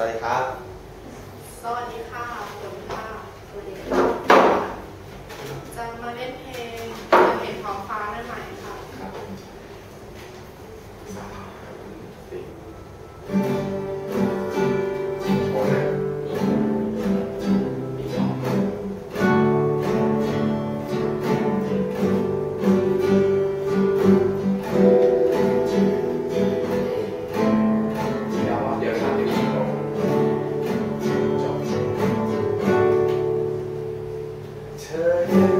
วัสดีครับ สวัสดีค่ะฝนค่ะสวัสดีค่ะจะมาเล่นเพลงจะเห็นท้องฟ้าได้ไหมค่ะ Yeah.